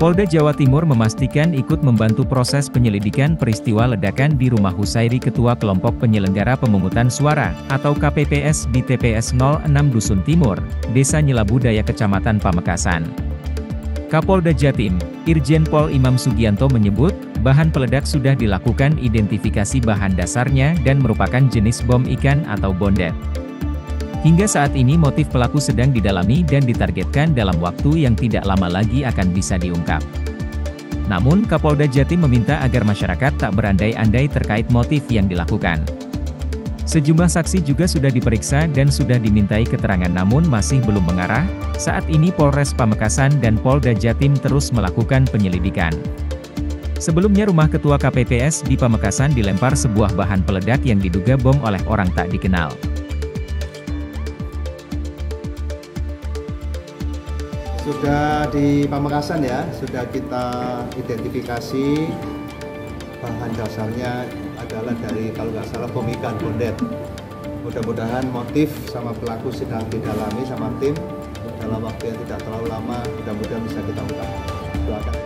Polda Jawa Timur memastikan ikut membantu proses penyelidikan peristiwa ledakan di rumah Husairi Ketua Kelompok Penyelenggara Pemungutan Suara, atau KPPS di TPS 06 Dusun Timur, Desa Nyelabudaya Kecamatan Pamekasan. Kapolda Jatim, Irjen Pol Imam Sugianto menyebut, bahan peledak sudah dilakukan identifikasi bahan dasarnya dan merupakan jenis bom ikan atau bondet. Hingga saat ini motif pelaku sedang didalami dan ditargetkan dalam waktu yang tidak lama lagi akan bisa diungkap. Namun Kapolda Jatim meminta agar masyarakat tak berandai-andai terkait motif yang dilakukan. Sejumlah saksi juga sudah diperiksa dan sudah dimintai keterangan namun masih belum mengarah, saat ini Polres Pamekasan dan Polda Jatim terus melakukan penyelidikan. Sebelumnya rumah ketua KPPS di Pamekasan dilempar sebuah bahan peledak yang diduga bom oleh orang tak dikenal. Sudah di Pamekasan ya sudah kita identifikasi. Bahan dasarnya adalah dari kalau nggak salah bom bondet mudah-mudahan motif sama pelaku sedang didalami sama tim. Dalam waktu yang tidak terlalu lama mudah-mudahan bisa kita ungkap